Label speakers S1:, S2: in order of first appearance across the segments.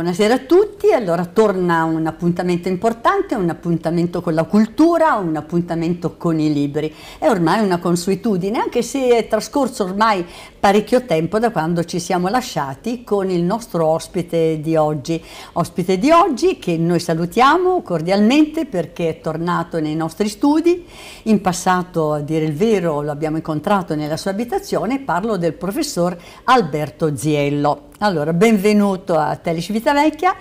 S1: Buonasera a tutti, allora torna un appuntamento importante, un appuntamento con la cultura, un appuntamento con i libri. È ormai una consuetudine, anche se è trascorso ormai parecchio tempo da quando ci siamo lasciati con il nostro ospite di oggi. Ospite di oggi che noi salutiamo cordialmente perché è tornato nei nostri studi. In passato, a dire il vero, lo abbiamo incontrato nella sua abitazione, parlo del professor Alberto Ziello. Allora, benvenuto a Tele Civitavecchia.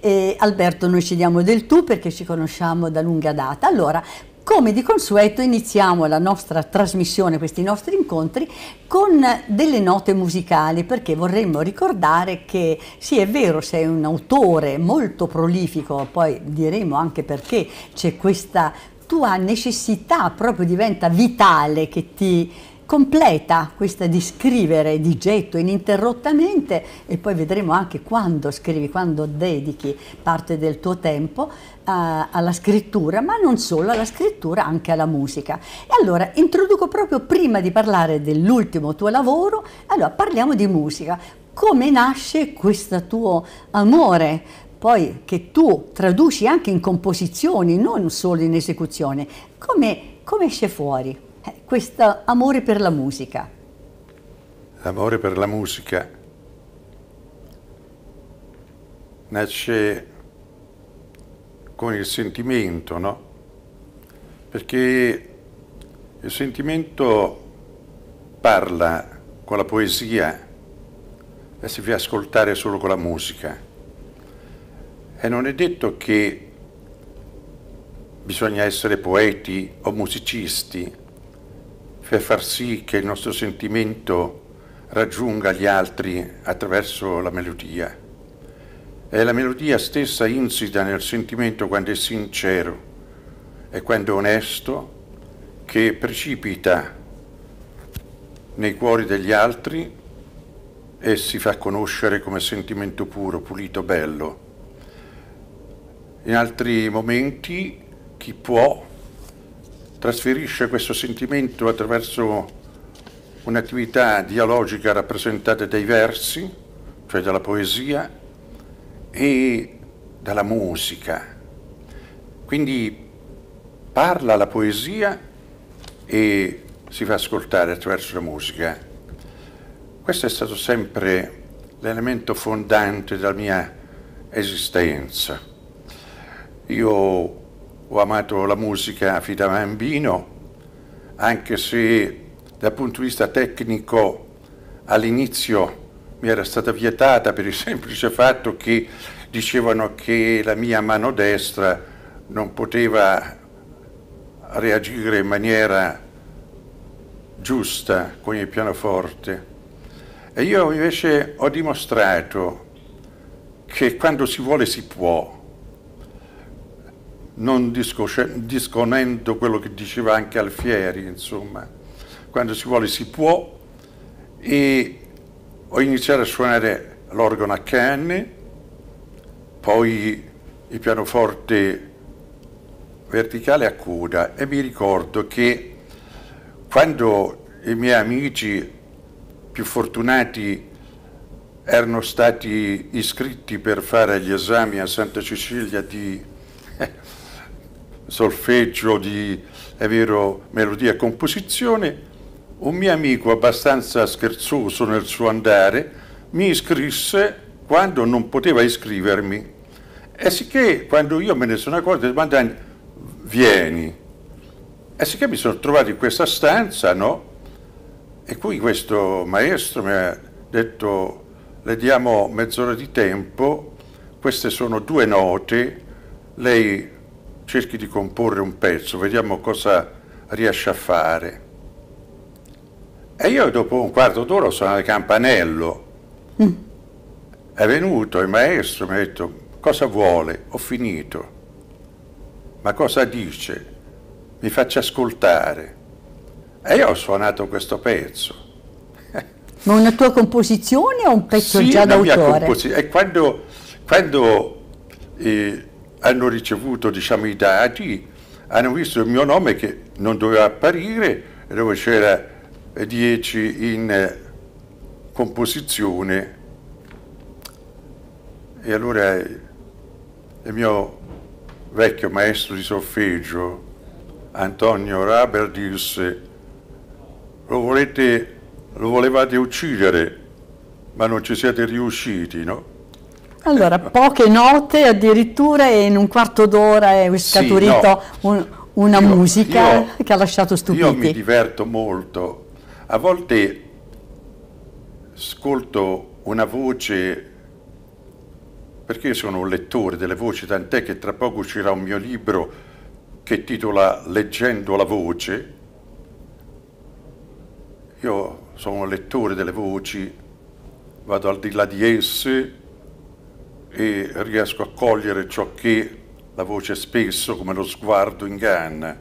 S1: Eh, Alberto, noi ci diamo del tu perché ci conosciamo da lunga data. Allora, come di consueto iniziamo la nostra trasmissione, questi nostri incontri, con delle note musicali, perché vorremmo ricordare che sì è vero, sei un autore molto prolifico, poi diremo anche perché c'è questa tua necessità, proprio diventa vitale che ti completa questa di scrivere di getto ininterrottamente e poi vedremo anche quando scrivi, quando dedichi parte del tuo tempo uh, alla scrittura, ma non solo alla scrittura, anche alla musica. E allora introduco proprio prima di parlare dell'ultimo tuo lavoro, allora parliamo di musica. Come nasce questo tuo amore poi che tu traduci anche in composizioni, non solo in esecuzione, come, come esce fuori? Eh, questo amore per la musica.
S2: L'amore per la musica nasce con il sentimento, no? Perché il sentimento parla con la poesia e si fa ascoltare solo con la musica. E non è detto che bisogna essere poeti o musicisti per far sì che il nostro sentimento raggiunga gli altri attraverso la melodia. È la melodia stessa insita nel sentimento quando è sincero e quando è onesto che precipita nei cuori degli altri e si fa conoscere come sentimento puro, pulito, bello. In altri momenti chi può trasferisce questo sentimento attraverso un'attività dialogica rappresentata dai versi, cioè dalla poesia e dalla musica. Quindi parla la poesia e si fa ascoltare attraverso la musica. Questo è stato sempre l'elemento fondante della mia esistenza. Io ho amato la musica fin da bambino, anche se dal punto di vista tecnico all'inizio mi era stata vietata per il semplice fatto che dicevano che la mia mano destra non poteva reagire in maniera giusta con il pianoforte. E io invece ho dimostrato che quando si vuole si può non disconendo quello che diceva anche Alfieri, insomma, quando si vuole si può, e ho iniziato a suonare l'organo a canne, poi il pianoforte verticale a coda. E mi ricordo che quando i miei amici più fortunati erano stati iscritti per fare gli esami a Santa Cecilia di solfeggio, di è vero, melodia e composizione, un mio amico abbastanza scherzoso nel suo andare mi iscrisse quando non poteva iscrivermi. E sicché quando io me ne sono accorto, domandai, vieni. E sicché mi sono trovato in questa stanza, no? E qui questo maestro mi ha detto, le diamo mezz'ora di tempo, queste sono due note, lei cerchi di comporre un pezzo, vediamo cosa riesce a fare. E io dopo un quarto d'ora sono al campanello. Mm. È venuto il maestro, mi ha detto cosa vuole? Ho finito. Ma cosa dice? Mi faccia ascoltare. E io ho suonato questo pezzo.
S1: Ma una tua composizione o un pezzo sì, già d'autore?
S2: E quando, quando eh, hanno ricevuto diciamo, i dati, hanno visto il mio nome che non doveva apparire, dove c'era 10 in composizione E allora il mio vecchio maestro di solfeggio, Antonio Raber, disse, lo, volete, lo volevate uccidere, ma non ci siete riusciti, no?
S1: Allora, poche note addirittura e in un quarto d'ora è scaturito sì, no. un, una io, musica io, che ha lasciato stupiti.
S2: Io mi diverto molto. A volte ascolto una voce, perché io sono un lettore delle voci, tant'è che tra poco uscirà un mio libro che titola Leggendo la voce. Io sono un lettore delle voci, vado al di là di esse e riesco a cogliere ciò che la voce spesso, come lo sguardo, inganna.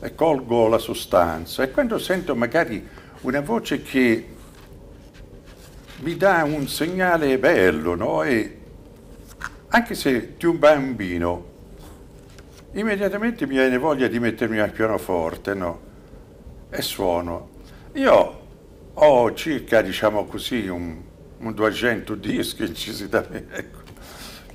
S2: E colgo la sostanza. E quando sento magari una voce che mi dà un segnale bello, no? E anche se di un bambino, immediatamente mi viene voglia di mettermi al pianoforte, no? E suono. Io ho circa, diciamo così, un 200 dischi incisi da me. Ecco.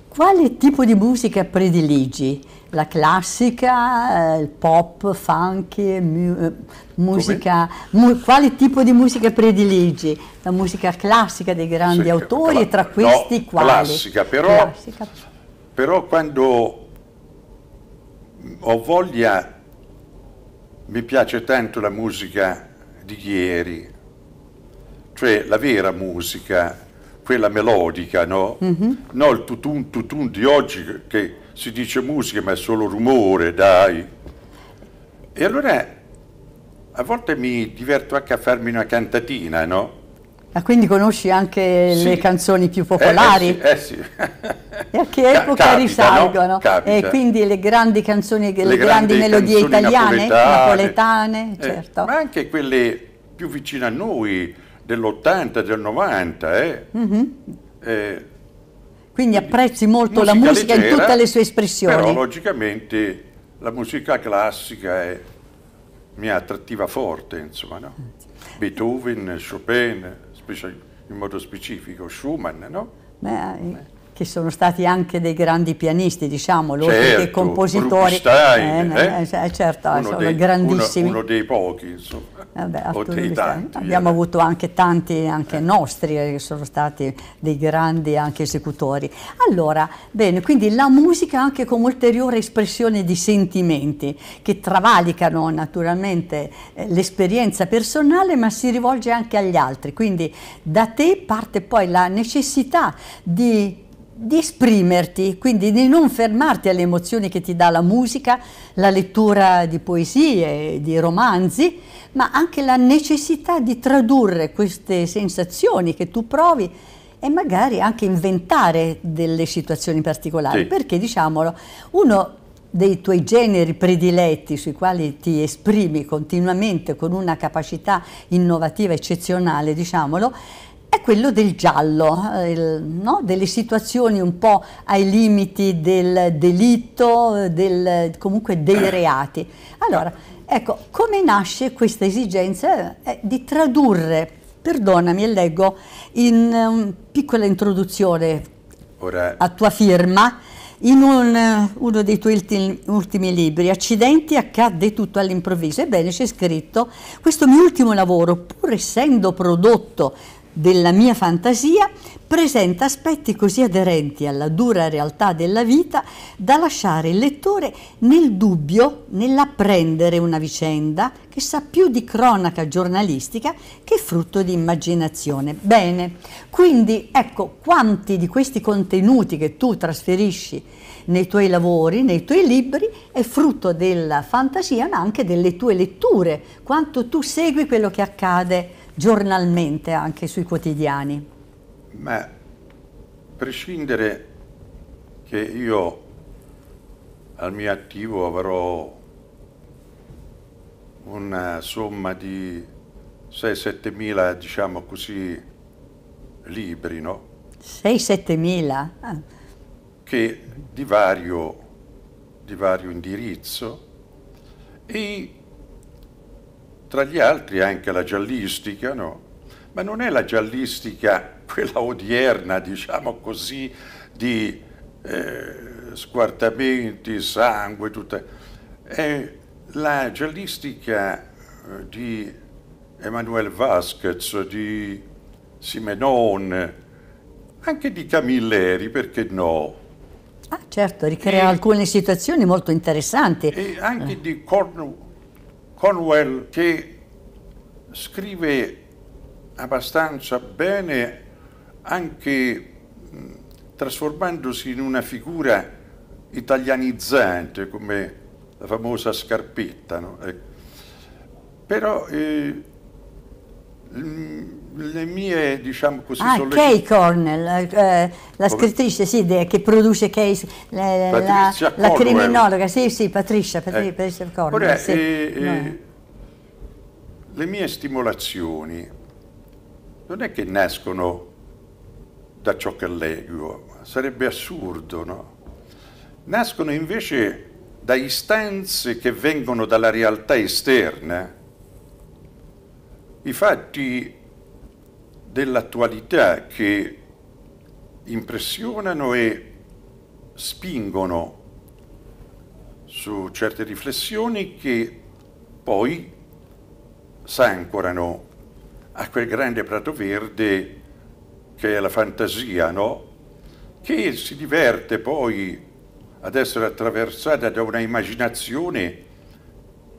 S1: Quale tipo di musica prediligi? La classica, eh, il pop, funky, mu eh, musica... Mu quale tipo di musica prediligi? La musica classica dei grandi sì, autori e tra questi
S2: no,
S1: quali?
S2: Classica, però, classica. però quando ho voglia, mi piace tanto la musica di ieri, cioè la vera musica, quella melodica, no? Mm-hmm. No il tutun tutun di oggi che si dice musica ma è solo rumore, dai. E allora a volte mi diverto anche a farmi una cantatina, no?
S1: Ah, quindi conosci anche sì. le canzoni più popolari?
S2: Eh, eh sì. Eh
S1: sì. e a che epoca Capita, risalgono? No? E quindi le grandi canzoni, le, le grandi, grandi melodie italiane, napoletane, napoletane
S2: eh,
S1: certo.
S2: Ma anche quelle più vicine a noi, dell'80, del 90. Eh? Mm-hmm.
S1: Eh, quindi apprezzi molto musica la musica leggera, in tutte le sue espressioni.
S2: Però logicamente la musica classica è mia attrattiva forte, insomma, no? Beethoven, Chopin, in modo specifico, Schumann, no?
S1: Beh, eh che sono stati anche dei grandi pianisti, diciamolo, certo, che compositori.
S2: Stein, eh,
S1: eh? eh? certo, uno sono dei, grandissimi.
S2: Uno, uno, dei pochi, insomma. Vabbè, o dei tanti.
S1: Abbiamo eh. avuto anche tanti, anche eh. nostri, eh, che sono stati dei grandi anche esecutori. Allora, bene, quindi la musica anche come ulteriore espressione di sentimenti che travalicano naturalmente l'esperienza personale, ma si rivolge anche agli altri. Quindi da te parte poi la necessità di di esprimerti, quindi di non fermarti alle emozioni che ti dà la musica, la lettura di poesie, di romanzi, ma anche la necessità di tradurre queste sensazioni che tu provi e magari anche inventare delle situazioni particolari, sì. perché diciamolo, uno dei tuoi generi prediletti sui quali ti esprimi continuamente con una capacità innovativa eccezionale, diciamolo, è quello del giallo, eh, il, no? delle situazioni un po' ai limiti del delitto, del, comunque dei reati. Allora, ecco, come nasce questa esigenza eh, di tradurre, perdonami, leggo in um, piccola introduzione Ora... a tua firma, in un, uno dei tuoi ultimi, ultimi libri, Accidenti, accadde tutto all'improvviso. Ebbene, c'è scritto, questo mio ultimo lavoro, pur essendo prodotto della mia fantasia presenta aspetti così aderenti alla dura realtà della vita da lasciare il lettore nel dubbio nell'apprendere una vicenda che sa più di cronaca giornalistica che frutto di immaginazione. Bene, quindi ecco quanti di questi contenuti che tu trasferisci nei tuoi lavori, nei tuoi libri, è frutto della fantasia ma anche delle tue letture, quanto tu segui quello che accade giornalmente anche sui quotidiani?
S2: Ma prescindere che io al mio attivo avrò una somma di 6-7 mila, diciamo così, libri, no?
S1: 6-7 mila? Ah.
S2: Che di vario, di vario indirizzo e tra gli altri anche la giallistica, no? Ma non è la giallistica quella odierna, diciamo così, di eh, squartamenti, sangue, tutta. È la giallistica eh, di Emanuele Vasquez, di Simenon, anche di Camilleri, perché no?
S1: Ah, certo, ricrea e, alcune situazioni molto interessanti.
S2: E anche di Corn Cornwell, che scrive abbastanza bene anche trasformandosi in una figura italianizzante come la famosa scarpetta. No? Ecco. Però eh, le mie, diciamo così,
S1: ah, Kay Cornell, eh, la scrittrice sì, che produce Kay, la, la, la, criminologa, sì, sì, Patricia, Patri, eh. Patricia Cornell. Ora, sì. eh,
S2: no. le mie stimolazioni non è che nascono da ciò che leggo, sarebbe assurdo, no? Nascono invece da istanze che vengono dalla realtà esterna. I fatti dell'attualità che impressionano e spingono su certe riflessioni che poi s'ancorano a quel grande prato verde che è la fantasia, no? Che si diverte poi ad essere attraversata da una immaginazione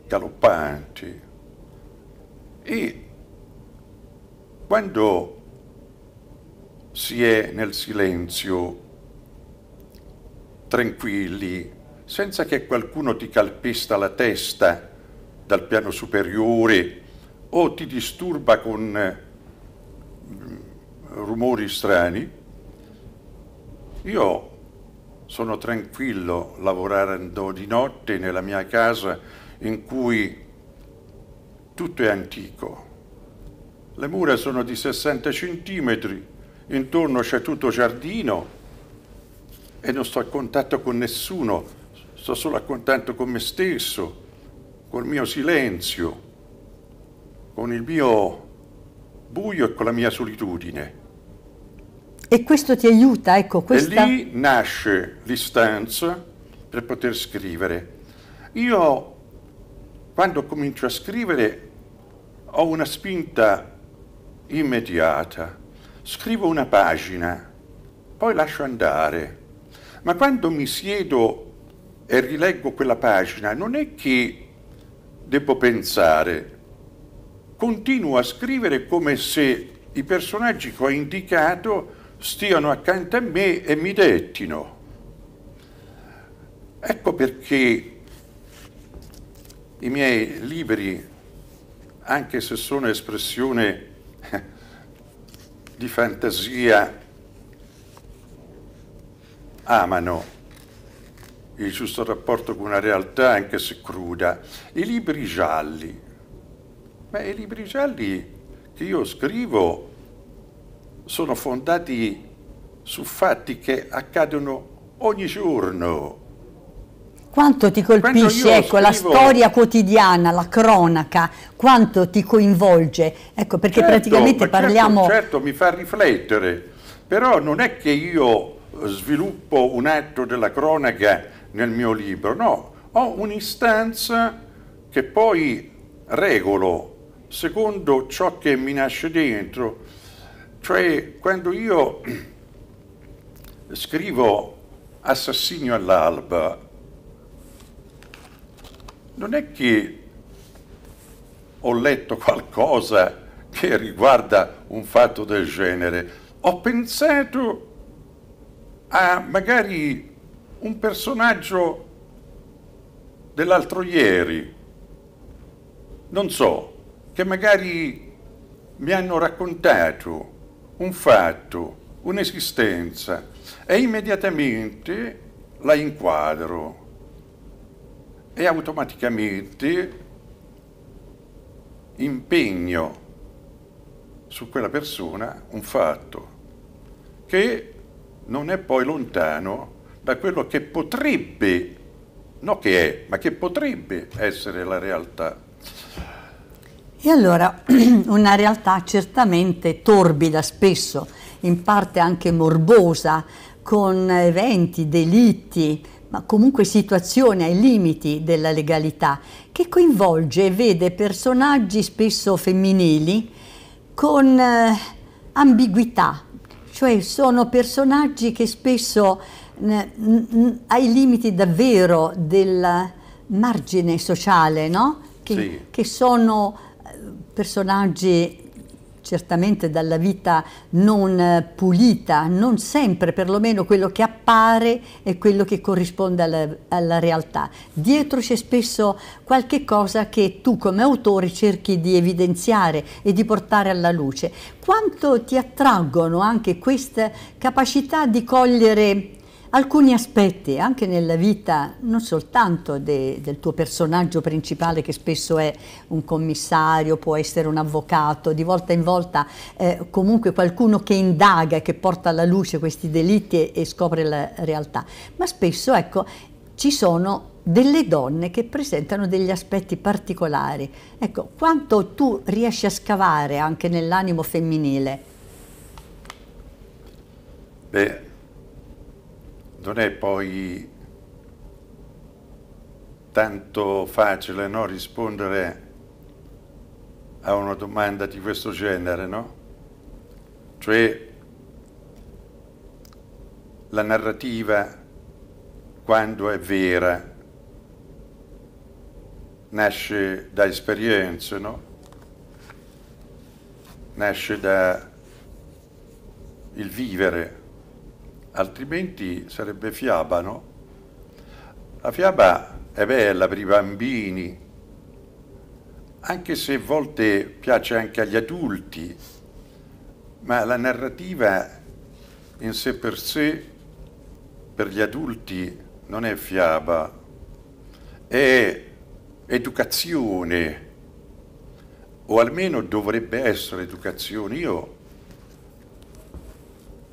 S2: galoppante. E quando si è nel silenzio, tranquilli, senza che qualcuno ti calpesta la testa dal piano superiore o ti disturba con mm, rumori strani, io sono tranquillo lavorando di notte nella mia casa in cui tutto è antico. Le mura sono di 60 centimetri, intorno c'è tutto giardino e non sto a contatto con nessuno, sto solo a contatto con me stesso, col mio silenzio, con il mio buio e con la mia solitudine.
S1: E questo ti aiuta, ecco, questa...
S2: E lì nasce l'istanza per poter scrivere. Io, quando comincio a scrivere, ho una spinta immediata. Scrivo una pagina, poi lascio andare. Ma quando mi siedo e rileggo quella pagina, non è che devo pensare, continuo a scrivere come se i personaggi che ho indicato stiano accanto a me e mi dettino. Ecco perché i miei libri, anche se sono espressione di fantasia, amano il giusto rapporto con una realtà anche se cruda. I libri gialli, ma i libri gialli che io scrivo sono fondati su fatti che accadono ogni giorno.
S1: Quanto ti colpisce ecco, scrivo... la storia quotidiana, la cronaca, quanto ti coinvolge? Ecco, perché certo, praticamente parliamo...
S2: Certo, certo, mi fa riflettere, però non è che io sviluppo un atto della cronaca nel mio libro, no, ho un'istanza che poi regolo secondo ciò che mi nasce dentro. Cioè, quando io scrivo assassinio all'alba, non è che ho letto qualcosa che riguarda un fatto del genere, ho pensato a magari un personaggio dell'altro ieri, non so, che magari mi hanno raccontato un fatto, un'esistenza e immediatamente la inquadro e automaticamente impegno su quella persona un fatto che non è poi lontano da quello che potrebbe, no che è, ma che potrebbe essere la realtà.
S1: E allora una realtà certamente torbida spesso in parte anche morbosa, con eventi, delitti, ma comunque situazioni ai limiti della legalità, che coinvolge e vede personaggi spesso femminili con eh, ambiguità, cioè sono personaggi che spesso eh, ai limiti davvero del margine sociale, no? che, sì. che sono eh, personaggi certamente dalla vita non pulita, non sempre, perlomeno quello che appare è quello che corrisponde alla, alla realtà. Dietro c'è spesso qualche cosa che tu come autore cerchi di evidenziare e di portare alla luce. Quanto ti attraggono anche questa capacità di cogliere alcuni aspetti anche nella vita non soltanto de, del tuo personaggio principale che spesso è un commissario, può essere un avvocato, di volta in volta eh, comunque qualcuno che indaga che porta alla luce questi delitti e, e scopre la realtà, ma spesso ecco ci sono delle donne che presentano degli aspetti particolari. Ecco, quanto tu riesci a scavare anche nell'animo femminile?
S2: Beh, non è poi tanto facile no, rispondere a una domanda di questo genere, no? Cioè la narrativa, quando è vera, nasce da esperienze, no? Nasce da il vivere altrimenti sarebbe fiaba, no? La fiaba è bella per i bambini, anche se a volte piace anche agli adulti, ma la narrativa in sé per sé per gli adulti non è fiaba, è educazione, o almeno dovrebbe essere educazione. Io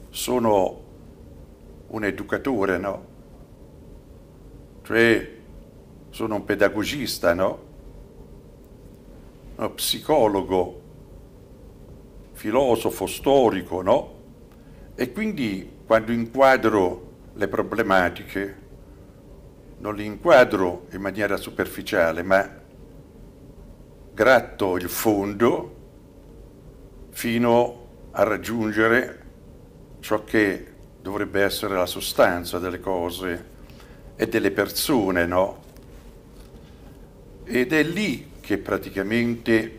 S2: sono un educatore, no? Cioè sono un pedagogista, no? Uno psicologo, filosofo, storico, no? E quindi quando inquadro le problematiche non le inquadro in maniera superficiale, ma gratto il fondo fino a raggiungere ciò che dovrebbe essere la sostanza delle cose e delle persone, no? Ed è lì che praticamente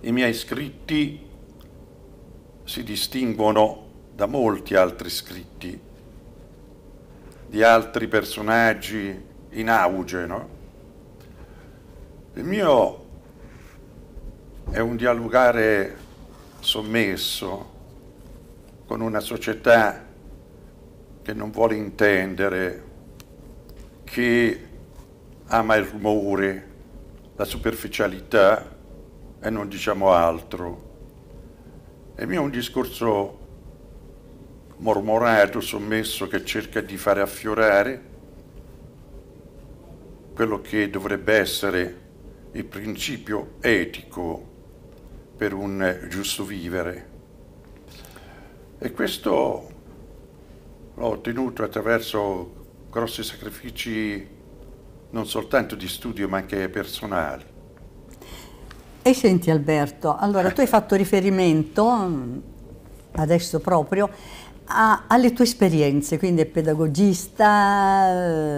S2: i miei scritti si distinguono da molti altri scritti, di altri personaggi in auge, no? Il mio è un dialogare sommesso, con una società che non vuole intendere, che ama il rumore, la superficialità e non diciamo altro. Il mio è un discorso mormorato, sommesso, che cerca di fare affiorare quello che dovrebbe essere il principio etico per un giusto vivere. E questo l'ho ottenuto attraverso grossi sacrifici non soltanto di studio ma anche personali.
S1: E senti Alberto, allora tu hai fatto riferimento adesso proprio a, alle tue esperienze, quindi pedagogista,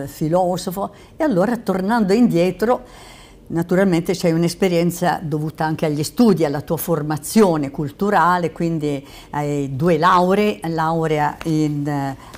S1: filosofo, e allora tornando indietro Naturalmente c'è un'esperienza dovuta anche agli studi, alla tua formazione culturale, quindi hai due lauree, laurea in,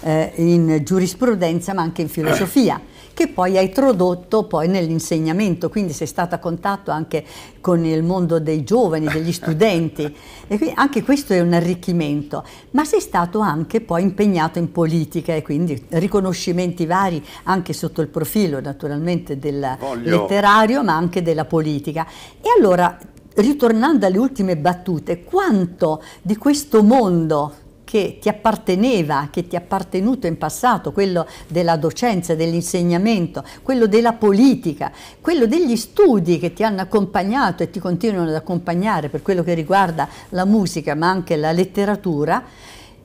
S1: eh, in giurisprudenza ma anche in filosofia che poi hai tradotto poi nell'insegnamento, quindi sei stata a contatto anche con il mondo dei giovani, degli studenti, e quindi anche questo è un arricchimento, ma sei stato anche poi impegnato in politica e quindi riconoscimenti vari anche sotto il profilo naturalmente del Voglio... letterario ma anche della politica. E allora ritornando alle ultime battute, quanto di questo mondo che ti apparteneva, che ti è appartenuto in passato, quello della docenza, dell'insegnamento, quello della politica, quello degli studi che ti hanno accompagnato e ti continuano ad accompagnare per quello che riguarda la musica ma anche la letteratura,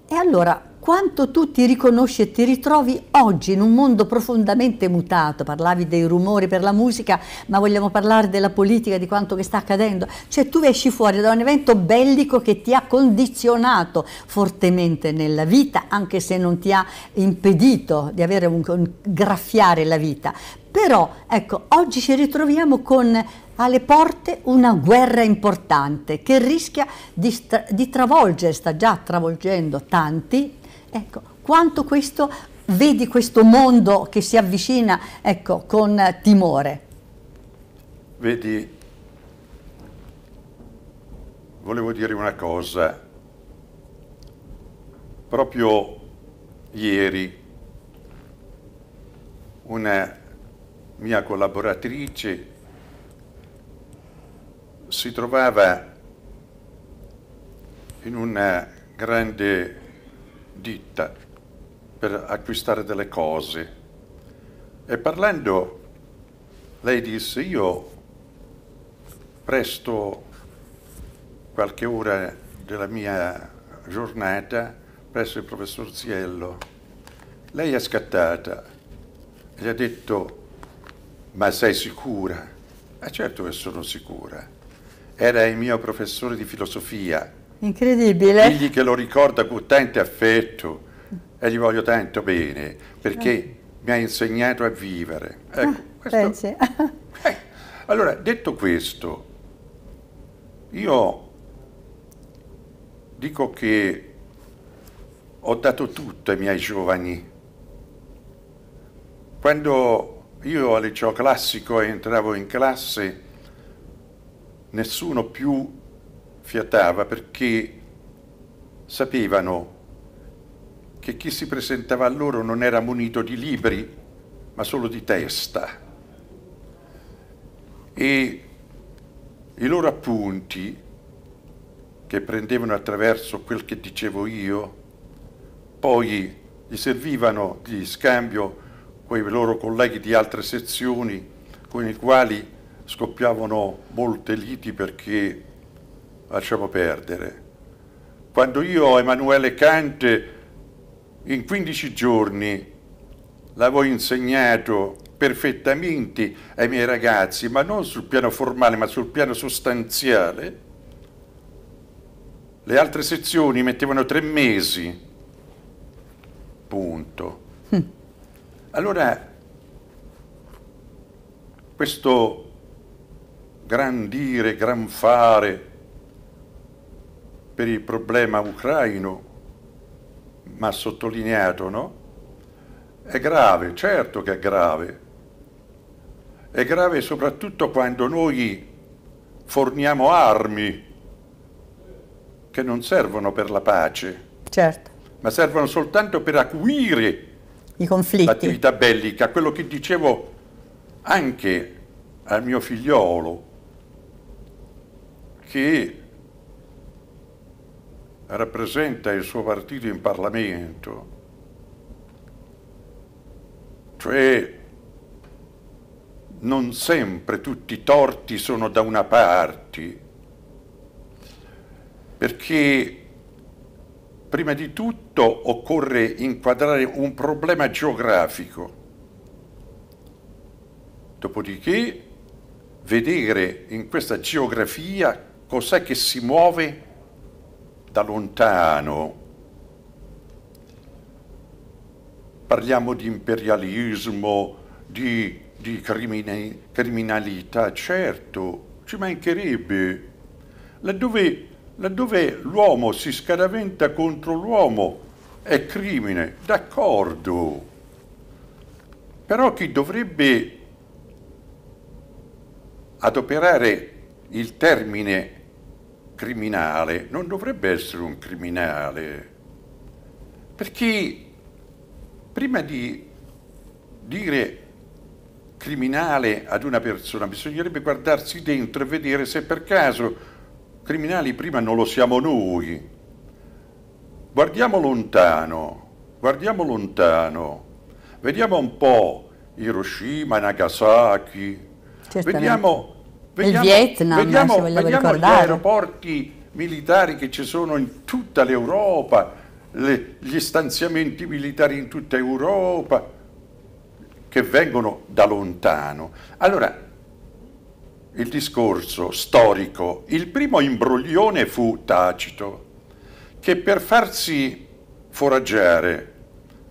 S1: e allora quanto tu ti riconosci e ti ritrovi oggi in un mondo profondamente mutato, parlavi dei rumori per la musica, ma vogliamo parlare della politica, di quanto sta accadendo, cioè tu esci fuori da un evento bellico che ti ha condizionato fortemente nella vita, anche se non ti ha impedito di avere un, un graffiare la vita, però ecco, oggi ci ritroviamo con alle porte una guerra importante che rischia di, di travolgere, sta già travolgendo tanti, Ecco, quanto questo, vedi questo mondo che si avvicina, ecco, con timore?
S2: Vedi, volevo dire una cosa. Proprio ieri una mia collaboratrice si trovava in una grande ditta per acquistare delle cose e parlando lei disse io presto qualche ora della mia giornata presso il professor Ziello. Lei è scattata e gli ha detto ma sei sicura? Eh certo che sono sicura. Era il mio professore di filosofia
S1: Incredibile.
S2: Figli che lo ricorda con tanto affetto e gli voglio tanto bene perché eh. mi ha insegnato a vivere. Ecco,
S1: ah, questo,
S2: eh, allora, detto questo, io dico che ho dato tutto ai miei giovani. Quando io al liceo classico entravo in classe, nessuno più fiatava perché sapevano che chi si presentava a loro non era munito di libri, ma solo di testa. E i loro appunti, che prendevano attraverso quel che dicevo io, poi gli servivano di scambio con i loro colleghi di altre sezioni, con i quali scoppiavano molte liti perché lasciamo perdere. Quando io, Emanuele Kant, in 15 giorni l'avevo insegnato perfettamente ai miei ragazzi, ma non sul piano formale, ma sul piano sostanziale, le altre sezioni mettevano tre mesi, punto. Hm. Allora, questo gran dire, gran fare, per il problema ucraino, ma sottolineato, no? È grave, certo che è grave. È grave soprattutto quando noi forniamo armi che non servono per la pace,
S1: certo.
S2: ma servono soltanto per acuire
S1: i conflitti.
S2: l'attività bellica, quello che dicevo anche al mio figliolo, che rappresenta il suo partito in Parlamento, cioè non sempre tutti i torti sono da una parte, perché prima di tutto occorre inquadrare un problema geografico, dopodiché vedere in questa geografia cos'è che si muove da lontano. Parliamo di imperialismo, di, di crimine, criminalità, certo, ci mancherebbe. Laddove, laddove l'uomo si scaraventa contro l'uomo è crimine, d'accordo. Però chi dovrebbe adoperare il termine criminale non dovrebbe essere un criminale, perché prima di dire criminale ad una persona bisognerebbe guardarsi dentro e vedere se per caso criminali prima non lo siamo noi. guardiamo lontano, guardiamo lontano, vediamo un po' Hiroshima, Nagasaki, vediamo,
S1: vediamo, il Vietnam,
S2: vediamo,
S1: vediamo
S2: gli aeroporti militari che ci sono in tutta l'Europa, le, gli stanziamenti militari in tutta Europa, che vengono da lontano. Allora, il discorso storico, il primo imbroglione fu Tacito, che per farsi foraggiare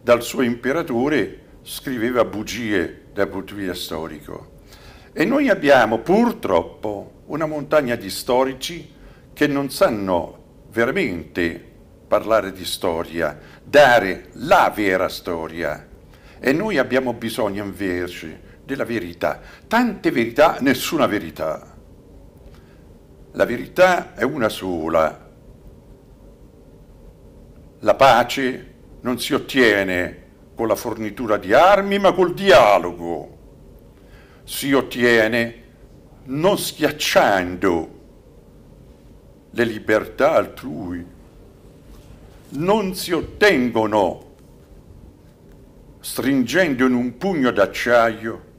S2: dal suo imperatore scriveva bugie dal punto di vista storico. E noi abbiamo purtroppo una montagna di storici che non sanno veramente parlare di storia, dare la vera storia. E noi abbiamo bisogno invece della verità. Tante verità, nessuna verità. La verità è una sola. La pace non si ottiene con la fornitura di armi, ma col dialogo. Si ottiene non schiacciando le libertà altrui. Non si ottengono stringendo in un pugno d'acciaio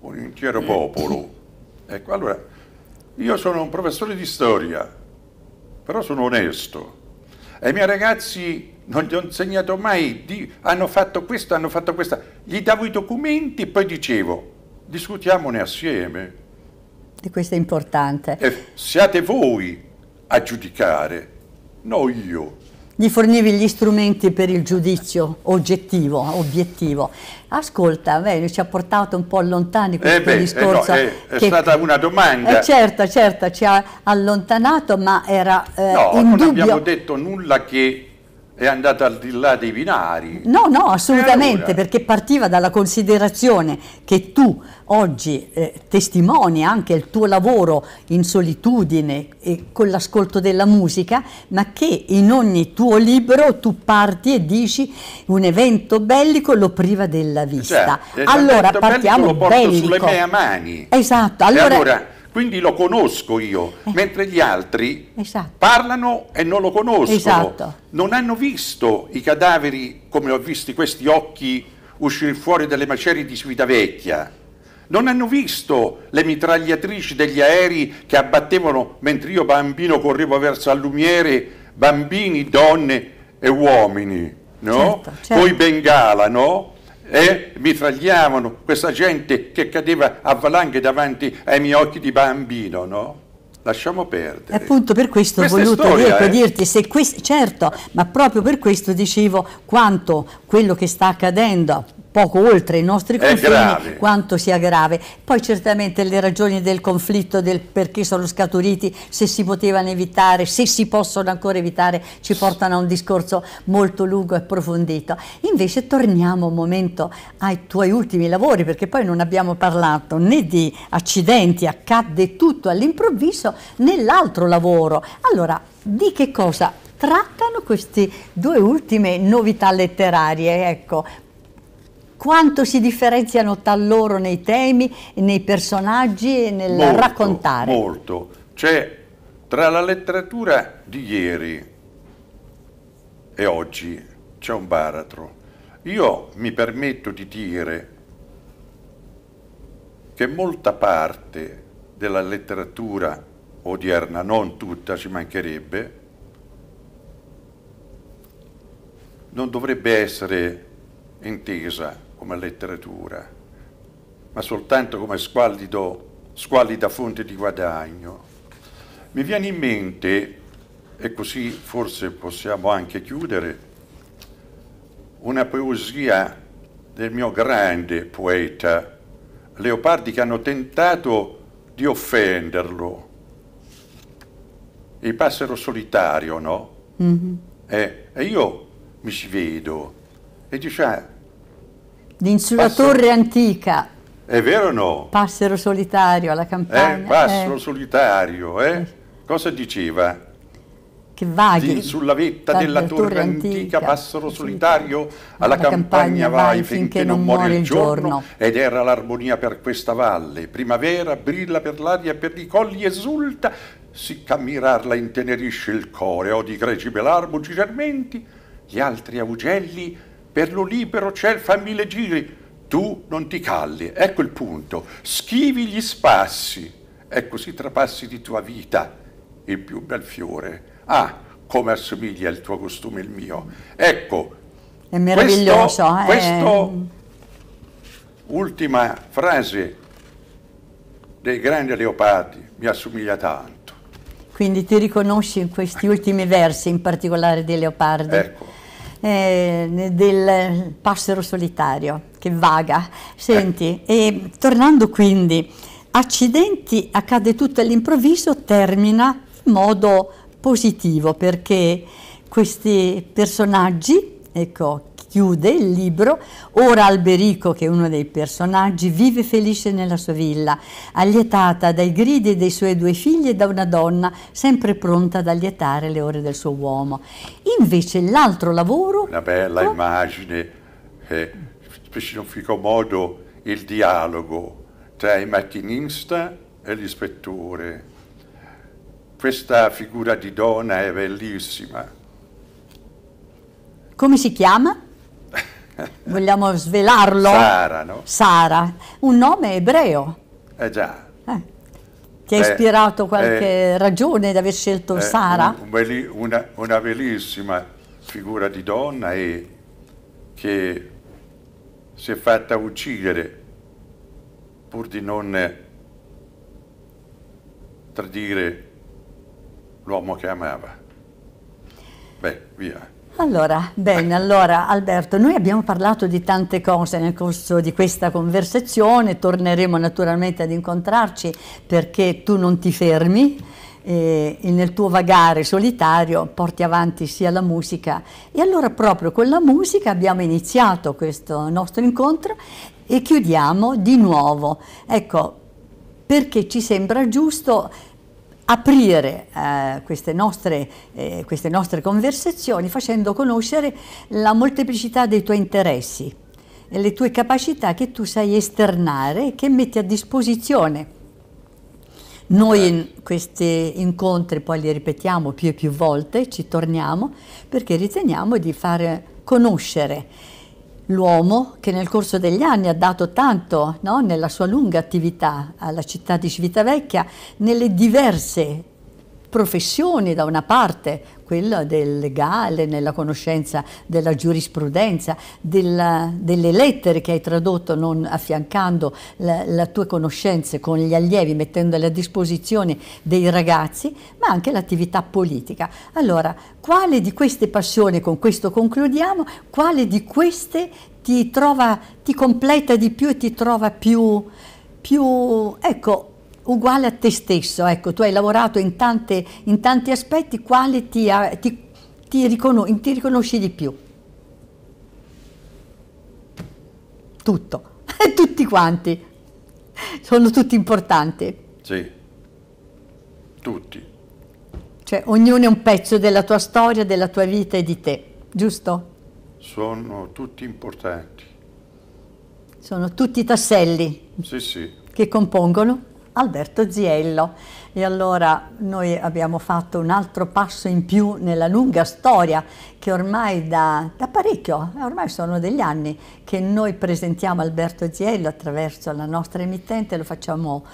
S2: un intero popolo. Ecco, allora, io sono un professore di storia, però sono onesto. Ai miei ragazzi non gli ho insegnato mai, di, hanno fatto questo, hanno fatto questo. Gli davo i documenti e poi dicevo, discutiamone assieme.
S1: E questo è importante.
S2: E siate voi a giudicare, non io
S1: gli fornivi gli strumenti per il giudizio oggettivo, obiettivo. Ascolta, beh, ci ha portato un po' lontani questo
S2: eh beh,
S1: discorso.
S2: Eh no, è, è stata una domanda.
S1: Eh certo, certo, ci ha allontanato, ma era eh,
S2: no, non abbiamo detto nulla che è andata al di là dei binari.
S1: No, no, assolutamente, allora? perché partiva dalla considerazione che tu oggi eh, testimoni anche il tuo lavoro in solitudine e con l'ascolto della musica, ma che in ogni tuo libro tu parti e dici un evento bellico lo priva della vista.
S2: Cioè,
S1: allora partiamo bellico. Lo
S2: porto sulle mie mani.
S1: Esatto,
S2: allora quindi lo conosco io, eh. mentre gli altri esatto. parlano e non lo conoscono.
S1: Esatto.
S2: Non hanno visto i cadaveri come ho visto questi occhi uscire fuori dalle macerie di Civitavecchia. Non hanno visto le mitragliatrici degli aerei che abbattevano mentre io bambino correvo verso Allumiere, bambini, donne e uomini, no? Certo, certo. Poi Bengala, no? E mitragliavano questa gente che cadeva a valanghe davanti ai miei occhi di bambino, no? Lasciamo perdere.
S1: Appunto per questo ho voluto storia, eh? dirti, se questo, certo, ma proprio per questo dicevo quanto quello che sta accadendo poco oltre i nostri confini quanto sia grave. Poi certamente le ragioni del conflitto, del perché sono scaturiti, se si potevano evitare, se si possono ancora evitare, ci portano a un discorso molto lungo e approfondito. Invece torniamo un momento ai tuoi ultimi lavori, perché poi non abbiamo parlato né di accidenti, accadde tutto all'improvviso, né l'altro lavoro. Allora, di che cosa trattano queste due ultime novità letterarie? Ecco, quanto si differenziano tra loro nei temi, nei personaggi e nel
S2: molto,
S1: raccontare.
S2: Molto. C'è tra la letteratura di ieri e oggi c'è un baratro. Io mi permetto di dire che molta parte della letteratura odierna, non tutta ci mancherebbe, non dovrebbe essere intesa come letteratura, ma soltanto come squallido, squallida fonte di guadagno. Mi viene in mente, e così forse possiamo anche chiudere, una poesia del mio grande poeta Leopardi che hanno tentato di offenderlo. Il passero solitario, no? Mm-hmm. Eh, e io mi ci vedo e dice, ah,
S1: di sulla torre antica.
S2: È vero o no?
S1: Passero solitario alla campagna.
S2: Eh, passero eh. solitario, eh? Cosa diceva?
S1: Che vaghi.
S2: Di, sulla vetta della torre, antica, antica, passero solitario, alla, campagna, campagna vai finché, non muore il giorno, giorno, ed era l'armonia per questa valle. Primavera brilla per l'aria e per i colli esulta, si cammirarla intenerisce il core, o di greci belarbo girarmenti, gli altri augelli per lo libero ciel fan mille giri, tu non ti calli, ecco il punto, schivi gli spassi, e così trapassi di tua vita il più bel fiore. Ah, come assomiglia il tuo costume il mio. Ecco,
S1: è meraviglioso.
S2: Questo, eh. questo ultima frase dei grandi leopardi mi assomiglia tanto.
S1: Quindi ti riconosci in questi ultimi versi, in particolare dei leopardi.
S2: Ecco.
S1: Eh, del passero solitario che vaga. Senti, eh. e tornando quindi, accidenti, accade tutto all'improvviso, termina in modo positivo perché questi personaggi, ecco, chiude il libro, ora Alberico, che è uno dei personaggi, vive felice nella sua villa, allietata dai gridi dei suoi due figli e da una donna sempre pronta ad allietare le ore del suo uomo. Invece l'altro lavoro...
S2: Una bella oh, immagine, eh, specifico modo il dialogo tra il macchinista e l'ispettore. Questa figura di donna è bellissima.
S1: Come si chiama? Vogliamo svelarlo?
S2: Sara, no?
S1: Sara, un nome ebreo.
S2: Eh già. Eh.
S1: Ti ha ispirato qualche eh, ragione di aver scelto eh, Sara?
S2: Un, un una, una, bellissima figura di donna e che si è fatta uccidere pur di non tradire l'uomo che amava. Beh, via.
S1: Allora, bene, allora Alberto, noi abbiamo parlato di tante cose nel corso di questa conversazione, torneremo naturalmente ad incontrarci perché tu non ti fermi e nel tuo vagare solitario porti avanti sia la musica e allora proprio con la musica abbiamo iniziato questo nostro incontro e chiudiamo di nuovo. Ecco, perché ci sembra giusto aprire eh, queste, nostre, eh, queste nostre conversazioni facendo conoscere la molteplicità dei tuoi interessi e le tue capacità che tu sai esternare e che metti a disposizione. Noi in questi incontri poi li ripetiamo più e più volte, ci torniamo, perché riteniamo di fare conoscere l'uomo che nel corso degli anni ha dato tanto no, nella sua lunga attività alla città di Civitavecchia, nelle diverse professioni da una parte, quella del legale, nella conoscenza della giurisprudenza, della, delle lettere che hai tradotto non affiancando le tue conoscenze con gli allievi, mettendole a disposizione dei ragazzi, ma anche l'attività politica. Allora, quale di queste passioni, con questo concludiamo, quale di queste ti, trova, ti completa di più e ti trova più, più ecco, uguale a te stesso, ecco, tu hai lavorato in, tante, in tanti aspetti, quali ti, ti, ti, riconos ti riconosci di più? Tutto, tutti quanti, sono tutti importanti.
S2: Sì, tutti.
S1: Cioè, ognuno è un pezzo della tua storia, della tua vita e di te, giusto?
S2: Sono tutti importanti.
S1: Sono tutti tasselli
S2: sì, sì.
S1: che compongono Alberto Ziello. E allora noi abbiamo fatto un altro passo in più nella lunga storia che ormai da, da parecchio, ormai sono degli anni, che noi presentiamo Alberto Ziello attraverso la nostra emittente, lo facciamo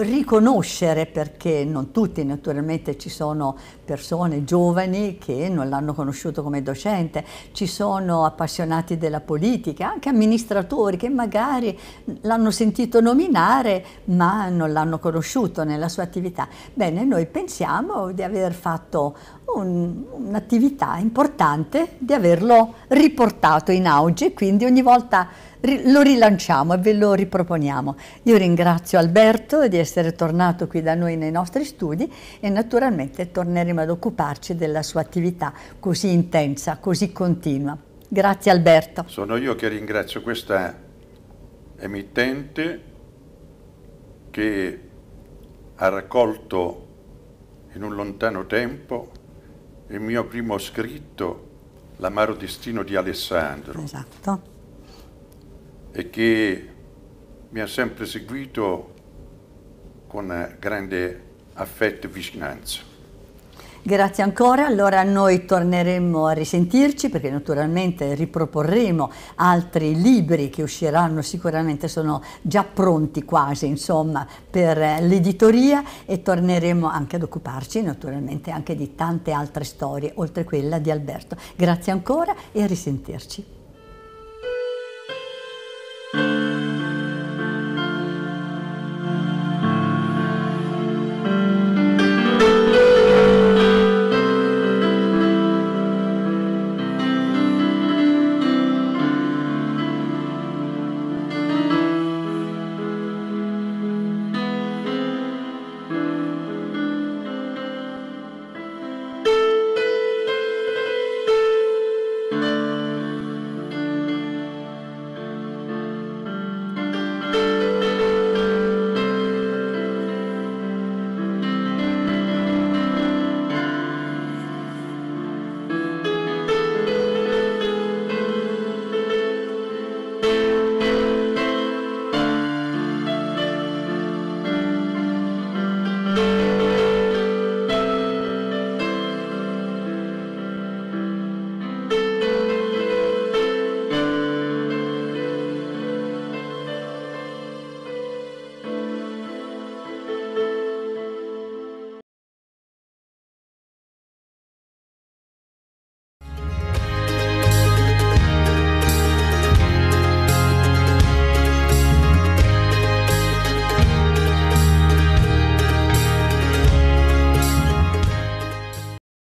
S1: riconoscere perché non tutti naturalmente ci sono persone giovani che non l'hanno conosciuto come docente, ci sono appassionati della politica, anche amministratori che magari l'hanno sentito nominare ma non l'hanno conosciuto nella sua attività. Bene, noi pensiamo di aver fatto un'attività importante, di averlo riportato in auge quindi ogni volta lo rilanciamo e ve lo riproponiamo. Io ringrazio Alberto di essere tornato qui da noi nei nostri studi e naturalmente torneremo ad occuparci della sua attività così intensa, così continua. Grazie Alberto.
S2: Sono io che ringrazio questa emittente che ha raccolto in un lontano tempo il mio primo scritto, L'amaro destino di Alessandro.
S1: Esatto
S2: e che mi ha sempre seguito con grande affetto e vicinanza.
S1: Grazie ancora, allora noi torneremo a risentirci perché naturalmente riproporremo altri libri che usciranno sicuramente, sono già pronti quasi insomma per l'editoria e torneremo anche ad occuparci naturalmente anche di tante altre storie oltre quella di Alberto. Grazie ancora e a risentirci.